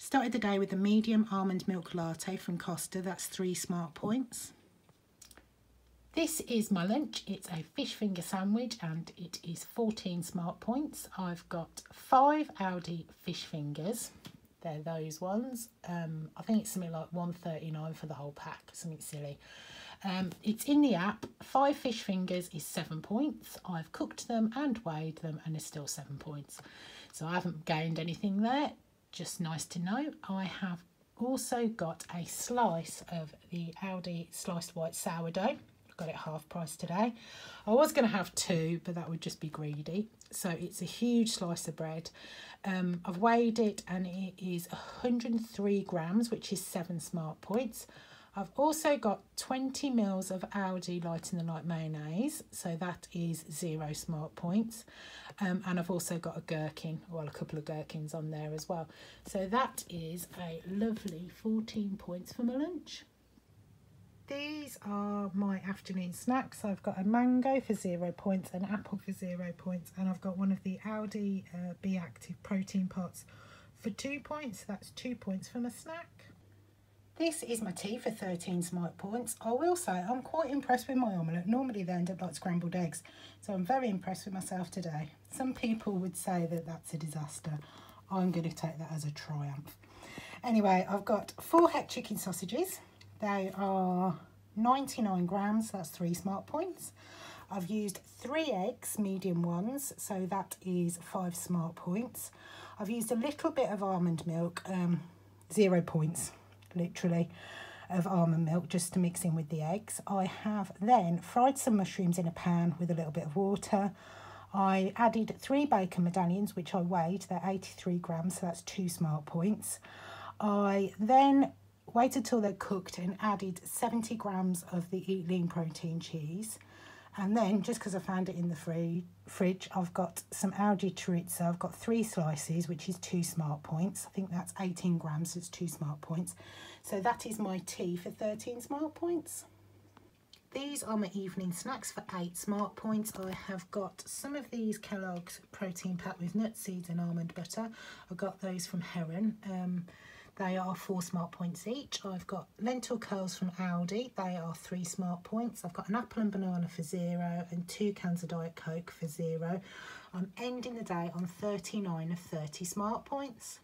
Started the day with a medium almond milk latte from Costa, that's three smart points. This is my lunch. It's a fish finger sandwich and it is 14 smart points. I've got five Aldi fish fingers. They're those ones. Um, I think it's something like 139 for the whole pack, something silly. Um, it's in the app. Five fish fingers is seven points. I've cooked them and weighed them and it's still seven points. So I haven't gained anything there. Just nice to know. I have also got a slice of the Aldi sliced white sourdough. Got it half price today. I was going to have two, but that would just be greedy. So it's a huge slice of bread. Um, I've weighed it and it is 103 grams, which is seven smart points. I've also got 20 mils of Aldi Lighter than Light mayonnaise, so that is zero smart points. Um, and I've also got a gherkin, well, a couple of gherkins on there as well. So that is a lovely 14 points for my lunch. These are my afternoon snacks. I've got a mango for zero points, an apple for zero points, and I've got one of the Aldi uh, Be Active protein pots for two points. That's two points for my snack. This is my tea for 13 smart points. I will say I'm quite impressed with my omelette. Normally they end up like scrambled eggs. So I'm very impressed with myself today. Some people would say that that's a disaster. I'm going to take that as a triumph. Anyway, I've got four heck chicken sausages. They are 99 grams, that's three smart points. I've used three eggs, medium ones, so that is five smart points. I've used a little bit of almond milk, um, zero points literally, of almond milk just to mix in with the eggs. I have then fried some mushrooms in a pan with a little bit of water. I added three bacon medallions, which I weighed. They're 83 grams, so that's two smart points. I then waited till they're cooked and added 70 grams of the Eat Lean protein cheese. And then, just because I found it in the free, fridge, I've got some Aldi chorizo. I've got three slices, which is two smart points. I think that's 18 grams, so it's two smart points. So that is my tea for 13 smart points. These are my evening snacks for 8 smart points. I have got some of these Kellogg's protein pack with nut seeds and almond butter. I got those from Heron. Um, they are four smart points each. I've got lentil curls from Aldi. They are three smart points. I've got an apple and banana for zero and two cans of Diet Coke for zero. I'm ending the day on 39 of 30 smart points.